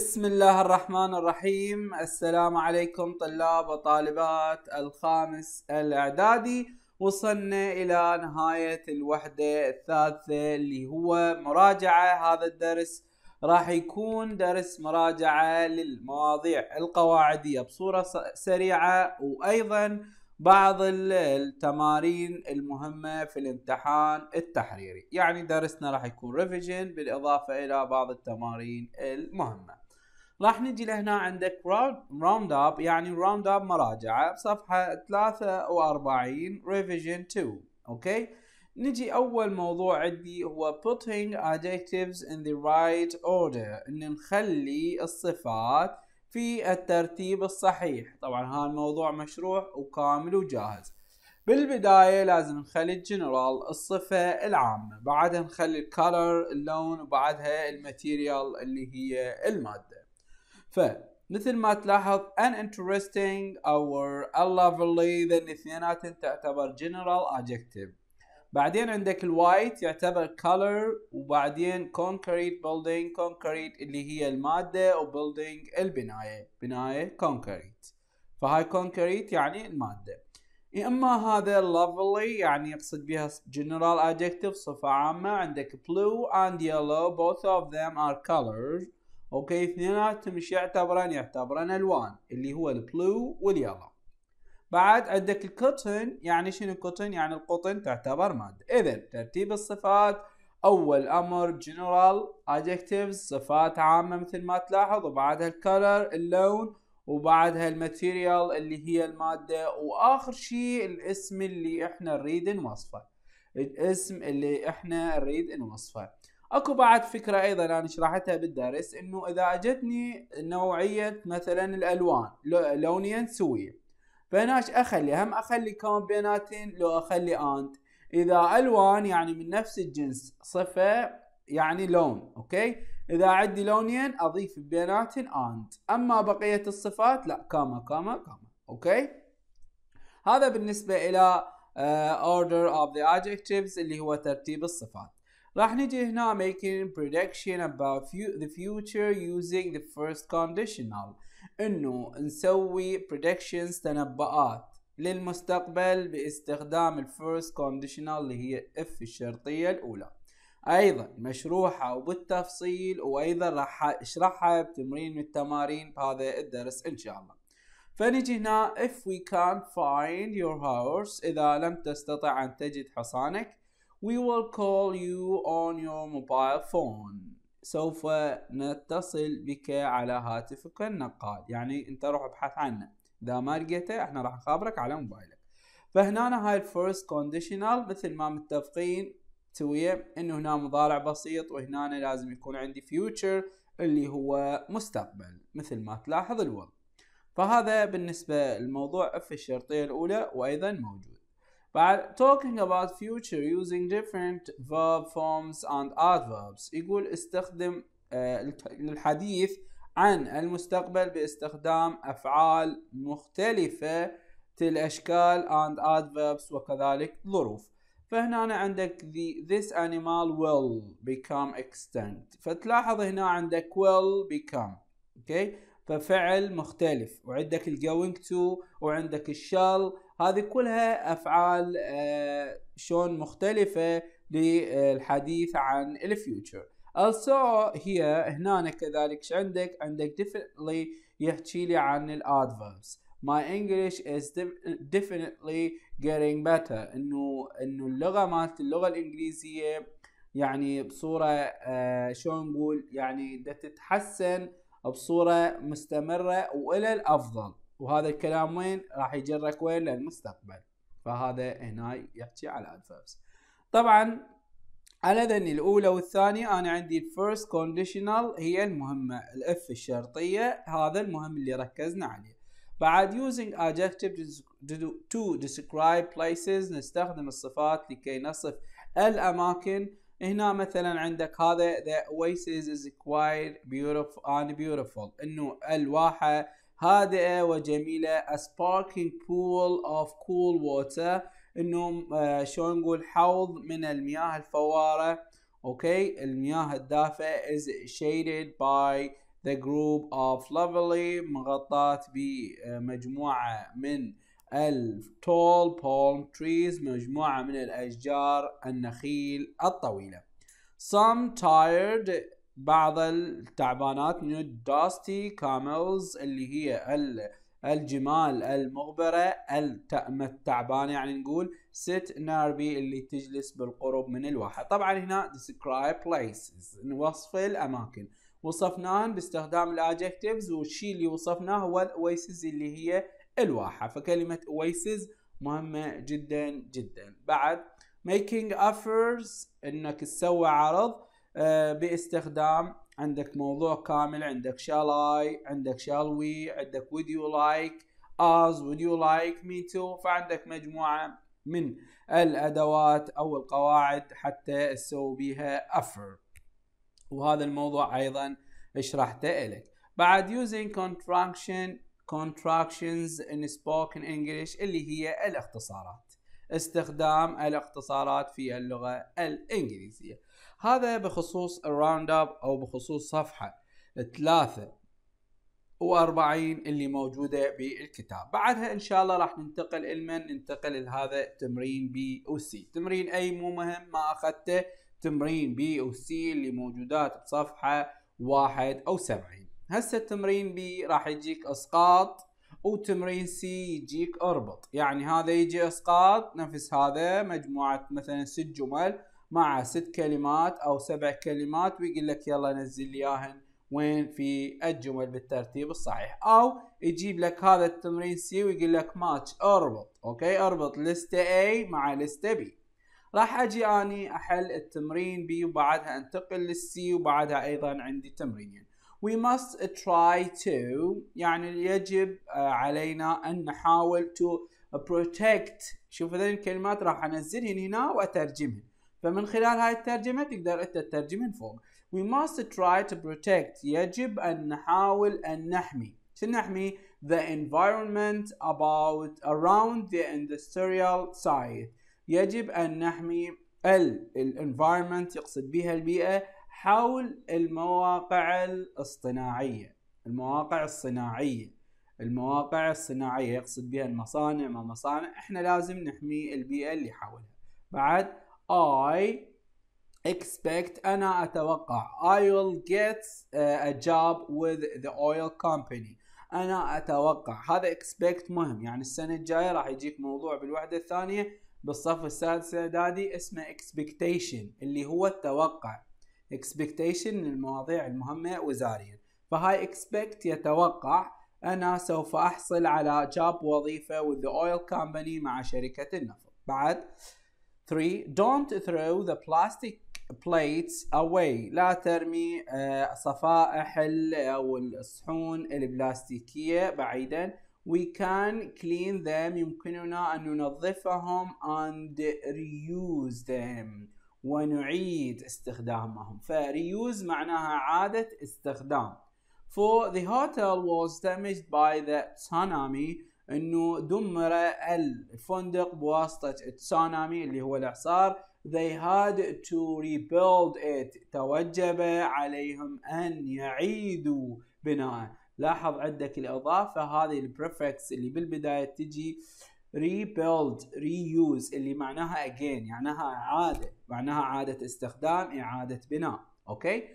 بسم الله الرحمن الرحيم. السلام عليكم طلاب وطالبات الخامس الإعدادي وصلنا إلى نهاية الوحدة الثالثة اللي هو مراجعة. هذا الدرس راح يكون درس مراجعة للمواضيع القواعدية بصورة سريعة وأيضا بعض التمارين المهمة في الامتحان التحريري. يعني درسنا راح يكون ريفيجن بالإضافة إلى بعض التمارين المهمة. راح نجي لهنا عندك round up يعني round up مراجعة بصفحة 43 revision 2 okay نجي أول موضوع عندي هو putting adjectives in the right order. إن نخلي الصفات في الترتيب الصحيح. طبعا هذا الموضوع مشروح وكامل وجاهز. بالبداية لازم نخلي الجنرال الصفة العامة. بعدها نخلي ال color اللون وبعدها ال material اللي هي المادة. فمثل ما تلاحظ an interesting or a lovely ذن اثنينات تعتبر general adjective بعدين عندك الوايت يعتبر color وبعدين concrete building concrete اللي هي المادة وbuilding البناية بناية concrete فهاي concrete يعني المادة اما هذا lovely يعني يقصد بها general adjective صفة عامة عندك blue and yellow both of them are colors okay اثنيناتهم مش يعتبران؟ يعتبران ألوان اللي هو ال blue وال yellow بعد عندك ال cotton يعني شنو cotton يعني القطن تعتبر مادة. اذا ترتيب الصفات أول أمر general adjectives صفات عامة مثل ما تلاحظ وبعدها ال color اللون وبعدها ال material اللي هي المادة وآخر شيء الاسم اللي إحنا نريد نوصفه. الاسم اللي إحنا نريد نوصفه. اكو بعد فكرة أيضا أنا شرحتها بالدرس انه اذا اجتني نوعية مثلا الالوان لونين سوية. فهنا شاخلي؟ هم اخلي comma بيناتهن لو اخلي and اذا الوان يعني من نفس الجنس صفة يعني لون okay؟ اذا عندي لونين اضيف بيناتهن and اما بقية الصفات لا comma comma comma okay؟ هذا بالنسبة إلى uh, order of the adjectives اللي هو ترتيب الصفات. راح نجي هنا making prediction about the future using the first conditional. إنه نسوي predictions تنبؤات للمستقبل باستخدام ال first conditional اللي هي if الشرطية الأولى. أيضا مشروحة وبالتفصيل وأيضا راح أشرحها بتمرين من التمارين بهذا الدرس إن شاء الله. فنجي هنا if we can't find your horse إذا لم تستطع أن تجد حصانك we will call you on your mobile phone. سوف نتصل بك على هاتفك النقال يعني انت روح ابحث عنه. إذا ما لقيته إحنا راح نخابرك على موبايلك. فهنا هاي ال first conditional مثل ما متفقين سوية إنه هنا مضارع بسيط وهنا لازم يكون عندي future اللي هو مستقبل مثل ما تلاحظ الوضع. فهذا بالنسبة للموضوع اف الشرطية الأولى وأيضا موجود. بعد talking about future using different verb forms and adverbs يقول استخدم للحديث عن المستقبل باستخدام أفعال مختلفة الأشكال and adverbs وكذلك ظروف فهنا عندك the, this animal will become extinct فتلاحظ هنا عندك will become okay? ففعل مختلف. وعندك ال going to وعندك ال shall هذه كلها أفعال آه شلون مختلفة للحديث عن ال future also هي هنا كذلك عندك؟ عندك definitely يحكي لي عن ال adverbs my English is definitely getting better. إنه إنه اللغة مالت اللغة الإنجليزية يعني بصورة آه شلون نقول؟ يعني دا تتحسن بصورة مستمرة وإلى الأفضل. وهذا الكلام وين؟ راح يجرك وين؟ للمستقبل. فهذا هنا يحكي على ال verbs طبعا على ذن الأولى والثانية أنا عندي ال first conditional هي المهمة ال if الشرطية هذا المهم اللي ركزنا عليه. بعد using adjectives to describe places نستخدم الصفات لكي نصف الأماكن هنا مثلا عندك هذا the oasis is quite beautiful and beautiful. إنه الواحة هادئة وجميلة a sparkling pool of cool water. إنه آه شلون نقول حوض من المياه الفوارة. أوكي المياه الدافئة is shaded by the group of lovely مغطاة بمجموعة من ال tall palm trees مجموعة من الأشجار النخيل الطويلة. Some tired بعض التعبانات من dusty camels اللي هي الجمال المغبرة التعبانة يعني نقول. Sit nearby اللي تجلس بالقرب من الواحة طبعا هنا describe places. وصف الأماكن. وصفناهن باستخدام ال adjectives والشيء اللي وصفناه هو ال oasis اللي هي الواحة فكلمة اويسز مهمة جدا جدا. بعد making offers إنك تسوي عرض آه، باستخدام. عندك موضوع كامل عندك shall I عندك shall we عندك would you like us would you like me to فعندك مجموعة من الأدوات أو القواعد حتى تسوي بها offer. وهذا الموضوع أيضا شرحته لك بعد using contraction contractions in spoken English اللي هي الاختصارات. استخدام الاختصارات في اللغة الإنجليزية. هذا بخصوص ال round up أو بخصوص صفحة ثلاثة وأربعين اللي موجودة بالكتاب. بعدها إن شاء الله راح ننتقل إلمن ننتقل لهذا تمرين B أو C. تمرين أي مو مهم ما أخذته. تمرين B أو C اللي موجودات بصفحة واحد أو سبعين. هسه التمرين B راح يجيك إسقاط وتمرين C يجيك اربط. يعني هذا يجي اسقاط نفس هذا مجموعة مثلا ست جمل مع ست كلمات أو سبع كلمات ويقول لك يلا نزل لي إياهن وين في الجمل بالترتيب الصحيح. أو يجيب لك هذا التمرين C ويقول لك ماتش اربط. okay؟ اربط لستة A مع لستة B. راح أجي أني أحل التمرين بي وبعدها أنتقل للسي وبعدها أيضا عندي تمرينين. We must try to يعني يجب علينا أن نحاول to protect. شوف هذين الكلمات راح انزلهن هنا واترجمهن فمن خلال هاي الترجمة تقدر أنت تترجمهن فوق. We must try to protect. يجب أن نحاول أن نحمي. شو نحمي؟ The environment about around the industrial site يجب أن نحمي ال environment يقصد بها البيئة حول المواقع الاصطناعية. المواقع الصناعية. المواقع الصناعية يقصد بها المصانع ما مصانع إحنا لازم نحمي البيئة اللي حولها. بعد I expect أنا أتوقع. I will get a job with the oil company. أنا أتوقع. هذا expect مهم. يعني السنة الجاية راح يجيك موضوع بالوحدة الثانية بالصف السادس الإعدادي اسمه expectation اللي هو التوقع. Expectation من المواضيع المهمة وزاريا فهاي expect يتوقع أنا سوف أحصل على جاب وظيفة with the oil company مع شركة النفط. بعد 3 don't throw the plastic plates away. لا ترمي صفائح أو الصحون البلاستيكية بعيدا. We can clean them. يمكننا أن ننظفهم and reuse them. ونعيد استخدامهم. ف reuse معناها عادة استخدام. For the hotel was damaged by the tsunami إنه دمر الفندق بواسطة التسونامي اللي هو الإعصار. They had to rebuild it. توجب عليهم أن يعيدوا بناءه. لاحظ عندك الإضافة هذه ال prefix اللي بالبداية تجي rebuild reuse اللي معناها again معناها إعادة معناها إعادة استخدام إعادة بناء. okay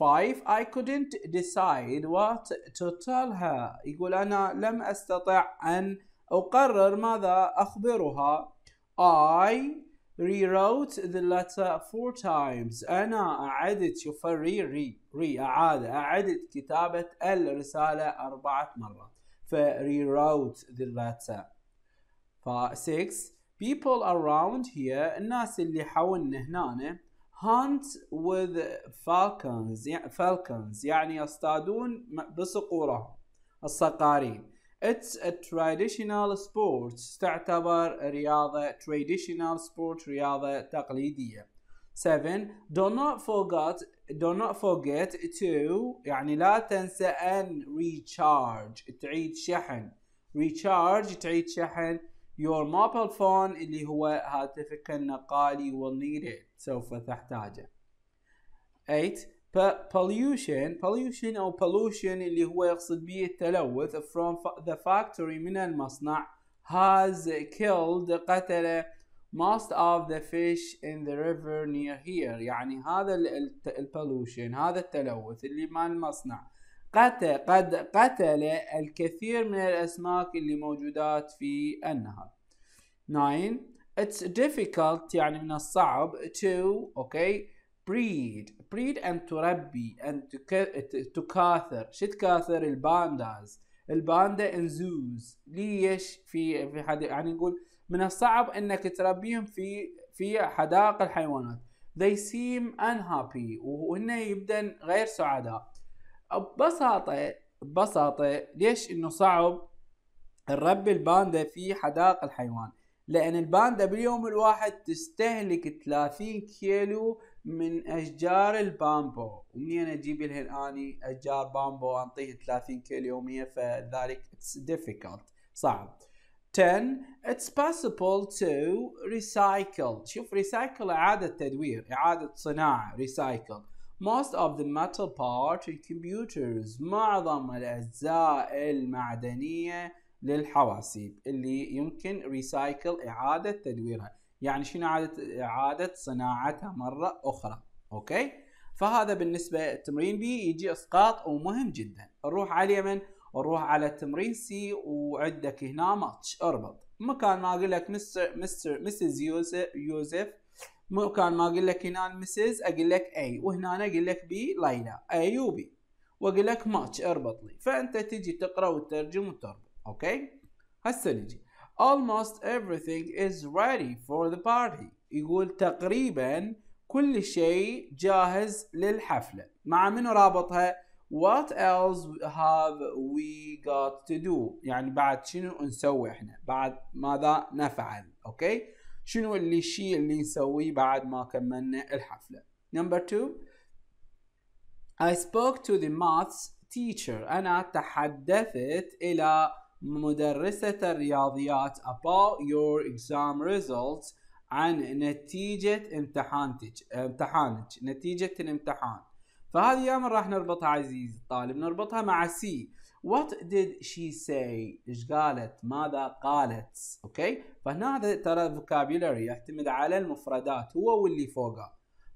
5 I couldn't decide what to tell her. يقول أنا لم أستطع أن أقرر ماذا أخبرها. I rewrote the letter four times. أنا أعدت شوف re re re أعاد أعدت كتابة الرسالة أربعة مرات. ف rewrote the letter. ف 6 people around here الناس اللي حولنا هنا hunt with falcons يعني falcons يعني يصطادون بصقورهم الصقارين It's a traditional sport تعتبر رياضة traditional sport رياضة تقليدية 7 do not forget do not forget to يعني لا تنسى أن recharge تعيد شحن recharge تعيد شحن your mobile phone اللي هو هاتفك النقالي will need it سوف تحتاجه 8 pollution pollution أو pollution اللي هو يقصد به التلوث from the factory من المصنع has killed قتل most of the fish in the river near here يعني هذا البولوشن هذا التلوث اللي مع المصنع قتل قد قتل الكثير من الأسماك اللي موجودات في النهر. 9 it's difficult يعني من الصعب to okay breed. Breed أن تربي أن تكاثر. شو تكاثر؟ البانداز الباندا انزوز ليش في في حد يعني نقول من الصعب إنك تربيهم في في حدائق الحيوانات. They seem unhappy وهن يبدأ غير سعداء. ببساطة ببساطة ليش إنه صعب نربي الباندا في حدائق الحيوان؟ لأن الباندا باليوم الواحد تستهلك 30 كيلو من أشجار البامبو. ومنين أجيب لهن اني أشجار بامبو انطيه 30 كيلو يوميا فذلك it's difficult صعب. 10 it's possible to recycle. شوف recycle إعادة تدوير إعادة صناعة recycle. Most of the metal part in computers معظم الأجزاء المعدنية للحواسيب اللي يمكن recycle إعادة تدويرها. يعني شنو اعادة إعادة صناعتها مرة أخرى. okay؟ فهذا بالنسبة التمرين B يجي إسقاط ومهم جدا. نروح على إلمن نروح على تمرين C وعندك هنا ماتش أربط. مكان ما أقول لك مستر مستر مسز يوسف يوسف مكان ما أقول لك هنا مسز أقول لك A وهنا أقول لك B ليلى A و B وأقول لك ماتش أربط لي. فأنت تجي تقرأ وتترجم وتربط okay؟ هسه نجي. Almost everything is ready for the party. يقول تقريبا كل شيء جاهز للحفلة. مع منو رابطها؟ What else have we got to do يعني بعد شنو نسوي إحنا؟ بعد ماذا نفعل؟ أوكي؟ شنو اللي الشيء اللي نسويه بعد ما كملنا الحفلة؟ Number two I spoke to the maths teacher. أنا تحدثت إلى مدرسة الرياضيات about your exam results عن نتيجة امتحانتك امتحانك نتيجة الامتحان. فهذه ياما راح نربطها عزيزي الطالب نربطها مع C what did she say? إيش قالت؟ ماذا قالت؟ okay فهنا هذا ترى vocabulary يعتمد على المفردات هو واللي فوقه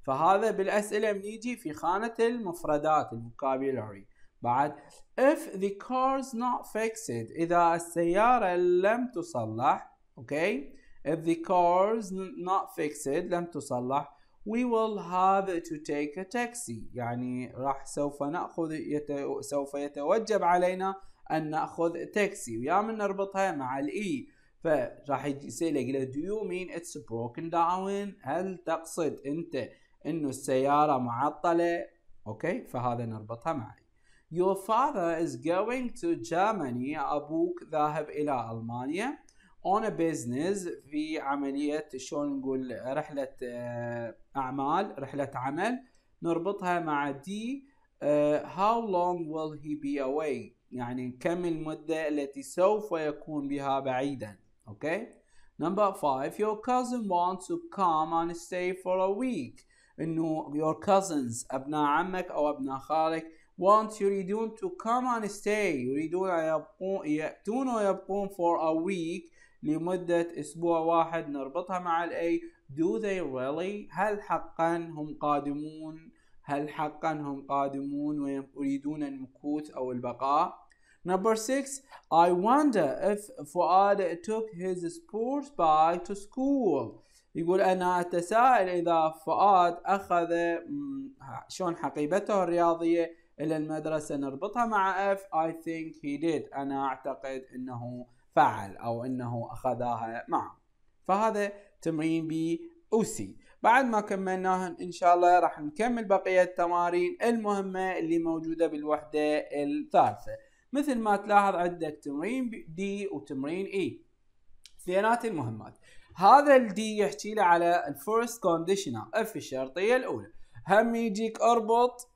فهذا بالأسئلة بنيجي في خانة المفردات ال vocabulary بعد if the car's not fixed إذا السيارة لم تصلح okay if the car's not fixed لم تصلح. We will have to take a taxi. يعني راح سوف نأخذ يت... سوف يتوجب علينا أن نأخذ تاكسي ويا من نربطها مع ال A فراح يسألك له do you mean it's broken down? هل تقصد أنت إنه السيارة معطلة? okay؟ فهذا نربطها مع E. Your father is going to Germany. أبوك ذاهب إلى ألمانيا. A business في عملية شلون نقول رحلة أعمال رحلة عمل نربطها مع دي how long will he be away يعني كم المدة التي سوف يكون بها بعيدا أوكي؟ Number five your cousin wants to come and stay for a week. إنه your cousins أبناء عمك أو أبناء خالك want يريدون to come and stay يريدون يبقون يأتون ويبقون for a week. لمدة أسبوع واحد نربطها مع الأي do they really هل حقا هم قادمون؟ هل حقا هم قادمون ويريدون المكوث أو البقاء؟ Number six, I wonder if Fuad took his sports bag to school. يقول أنا أتساءل إذا فؤاد أخذ شلون حقيبته الرياضية إلى المدرسة نربطها مع F I think he did. أنا أعتقد أنه فعل أو إنه أخذها معه. فهذا تمرين B أو C. بعد ما كملناهم إن شاء الله راح نكمل بقية التمارين المهمة اللي موجودة بالوحدة الثالثة. مثل ما تلاحظ عندك تمرين D وتمرين E اثنينات المهمات. هذا ال D يحكي لي على ال first conditional if الشرطية الأولى. هم يجيك أربط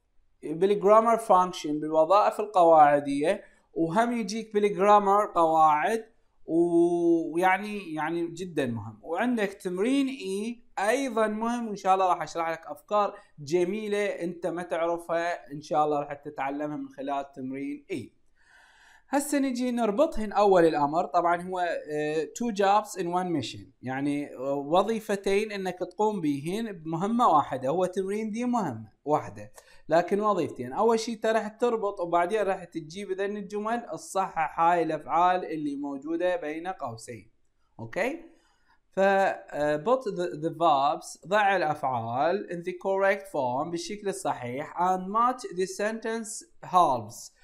بال grammar function بالوظائف القواعدية وهم يجيك بال grammar قواعد ويعني يعني جدا مهم. وعندك تمرين E أيضا مهم وإن شاء الله راح أشرح لك أفكار جميلة أنت ما تعرفها إن شاء الله راح تتعلمها من خلال تمرين E هسه نجي نربطهن أول الأمر. طبعا هو two jobs in one mission يعني وظيفتين إنك تقوم بهن بمهمة واحدة. هو تمرين D مهمة واحدة. لكن وظيفتين. أول شيء أنت راح تربط وبعدين راح تجيب ذن الجمل تصحح هاي الافعال اللي موجودة بين قوسين. okay؟ ف put the verbs ضع الأفعال in the correct form بالشكل الصحيح and match the sentence halves.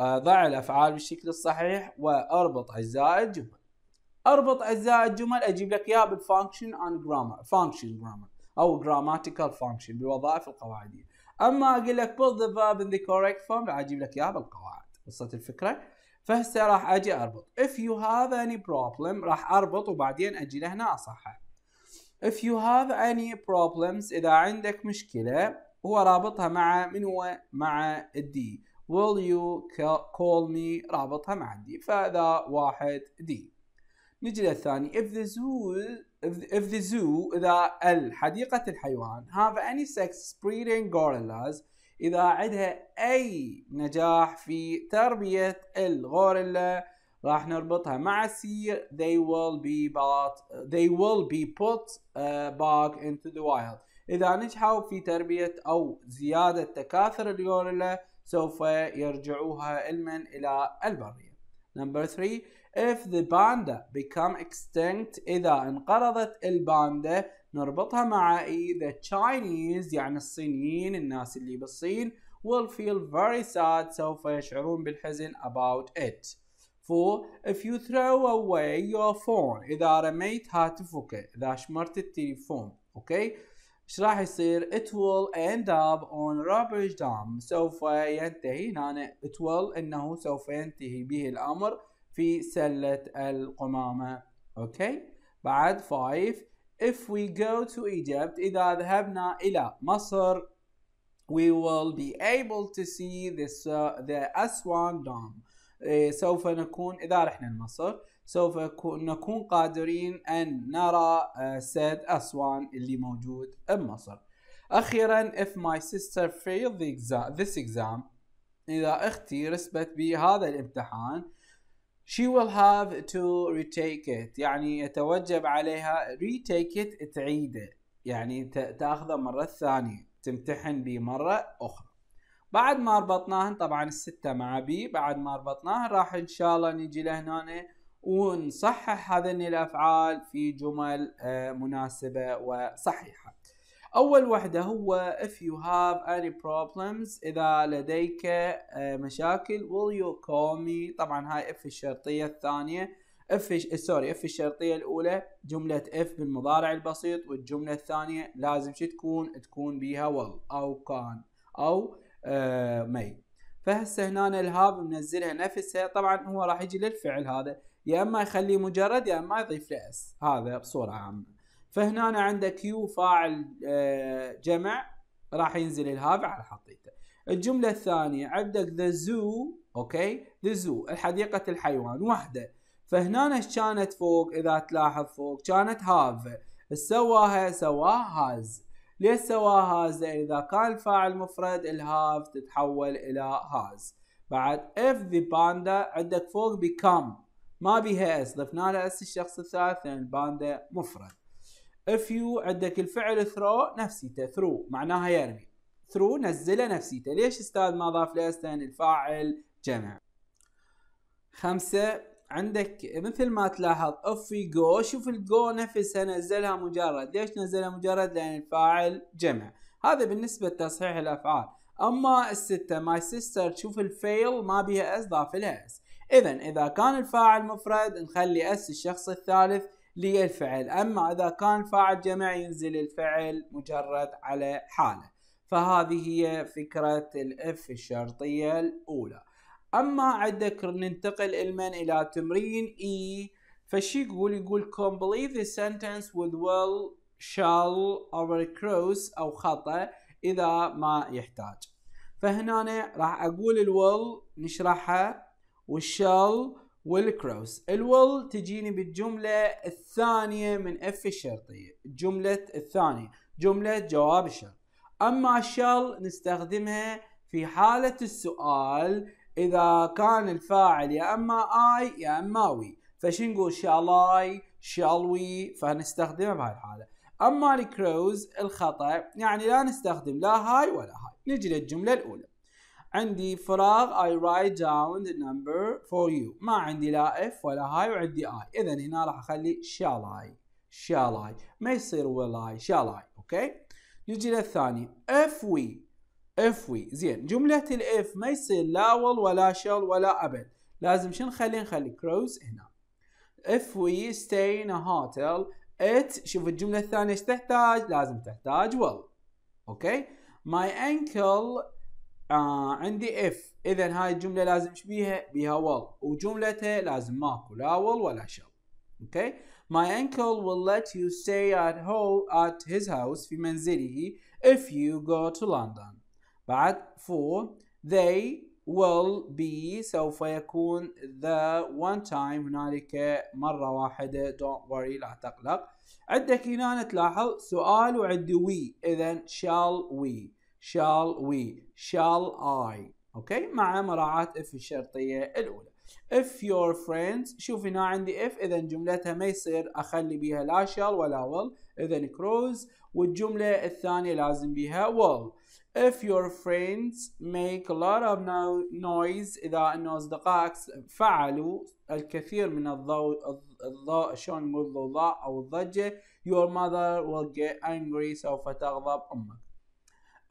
ضع الأفعال بالشكل الصحيح وأربط أجزاء الجمل. أربط أجزاء الجمل أجيب لك إياها بال function and grammar function grammar أو grammatical function بالوظائف القواعدية. أما أقول لك put verb in the correct form راح أجيب لك إياها بالقواعد. وصلت الفكرة؟ فهسه راح أجي أربط. If you have any problem راح أربط وبعدين أجي لهنا أصحح. If you have any problems إذا عندك مشكلة هو رابطها مع من هو؟ مع الدي. Will you call me? رابطها مع الدي فذا واحد دي نجي للثاني. If the zoo if the zoo إذا الحديقة الحيوان have any sex breeding gorillas إذا عندها أي نجاح في تربية الغوريلا راح نربطها مع سي they will be bought they will be put uh, back into the wild. إذا نجحوا في تربية أو زيادة تكاثر الغوريلا سوف يرجعوها علما إلى البرية. Number three if the panda become extinct إذا انقرضت الباندا نربطها مع the Chinese يعني الصينيين الناس اللي بالصين will feel very sad سوف يشعرون بالحزن about it. Four if you throw away your phone إذا رميت هاتفك إذا شمرت التليفون أوكي إيش راح يصير it will end up on rubbish dump سوف ينتهي هنا it will انه سوف ينتهي به الامر في سلة القمامة أوكي بعد 5 if we go to Egypt اذا ذهبنا إلى مصر we will be able to see this, uh, the Aswan إيه سوف نكون إذا رحنا لمصر سوف نكون قادرين أن نرى سد أسوان اللي موجود بمصر. أخيرا if my sister failed the exam, this exam إذا أختي رسبت بهذا الامتحان she will have to retake it. يعني يتوجب عليها retake it تعيده. يعني تأخذه مرة ثانية تمتحن به مرة أخرى. بعد ما ربطناهن طبعا الستة مع بي بعد ما ربطناهن راح إن شاء الله نجي لهنا ونصحح هذين الأفعال في جمل مناسبة وصحيحة. أول وحدة هو if you have any problems إذا لديك مشاكل will you call me طبعا هاي if الشرطية الثانية if sorry if الشرطية الأولى جملة if بالمضارع البسيط والجملة الثانية لازم شو تكون تكون بيها will أو can أو may. فهسه هنا ال have منزلها نفسها. طبعا هو راح يجي للفعل هذا. يا إما يخليه مجرد يا إما يضيف له S هذا بصورة عامة. فهنا عندك you فاعل جمع. راح ينزل ال have على حطيته الجملة الثانية عندك the zoo okay؟ the zoo الحديقة الحيوان وحده. فهنا كانت فوق؟ إذا تلاحظ فوق كانت have سواها؟ سواها has. ليش سواها has إذا كان الفاعل مفرد ال have تتحول إلى has بعد if the panda عندك فوق become. ما بيها S ضفنا لها S الشخص الثالث لأن الباندا مفرد. if you عندك الفعل throw نفسيته throw معناها يرمي. throw نزله نفسيته. ليش أستاذ ما ضاف له S لأن الفاعل جمع. خمسة عندك مثل ما تلاحظ we go شوف الجو نفسها نزلها مجرد. ليش نزلها مجرد؟ لأن الفاعل جمع. هذا بالنسبة لتصحيح الأفعال. أما الستة my sister تشوف ال feel ما بيها S ضاف لها S اذا إذا كان الفاعل مفرد نخلي S الشخص الثالث للفعل. أما إذا كان فاعل جمع ينزل الفعل مجرد على حاله. فهذه هي فكرة ال if الشرطية الأولى. أما عندك ننتقل المن إلى تمرين E فشي يقول يقول complete the sentence with will shall or cross أو خطأ إذا ما يحتاج. فهنا راح أقول ال will نشرحها وال shall وال cross ال will تجيني بالجملة الثانية من if الشرطية الجملة الثانية جملة جواب الشرط. أما ال shall نستخدمها في حالة السؤال إذا كان الفاعل يا أما I يا أما we فش نقول shall I shall we فنستخدمها بهاي الحالة. أما ال cross الخطأ يعني لا نستخدم لا هاي ولا هاي. نجي للجملة الأولى. عندي فراغ I write down the number for you. ما عندي لا if ولا هاي وعندي I اذا هنا راح أخلي shall I shall I. ما يصير will I shall I. okay؟ نجي للثاني. If we we زين جملة ال if ما يصير لا will ولا shall ولا ابد لازم شو نخلي؟ نخلي cross هنا. If we stay in a hotel. شوف الجملة الثانية إيش تحتاج؟ لازم تحتاج will okay؟ My uncle آه عندي if اذا هاي الجملة لازم إيش بيها؟ بيها will وجملته لازم ماكو لا will ولا shall. okay؟ My uncle will let you stay at home at his house في منزله if you go to London. بعد four there will be سوف يكون the one time هنالك مرة واحدة. Don't worry لا تقلق. عندك هنا تلاحظ سؤال وعندي we. إذا shall we shall we shall I أوكي مع مراعاة if الشرطية الأولى. If your friends شوف هنا عندي if إذا جملتها ما يصير أخلي بيها لا shall ولا will. إذا crows والجملة الثانية لازم بيها will if your friends make a lot of noise إذا أن أصدقائك فعلوا الكثير من الضوء الضوء شلون نقول الضوضاء أو الضجة your mother will get angry سوف تغضب أمك.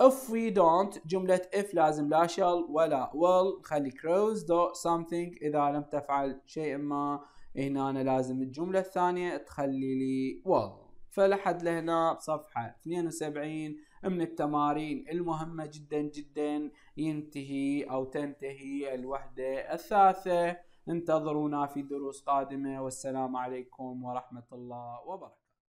If we don't جملة if لازم لا shall ولا will خلي crows do something إذا لم تفعل شيء ما هنا أنا لازم الجملة الثانية تخلي لي will فلحد لهنا بصفحة 72 من التمارين المهمة جدا جدا ينتهي أو تنتهي الوحدة الثالثة. انتظرونا في دروس قادمة والسلام عليكم ورحمة الله وبركاته.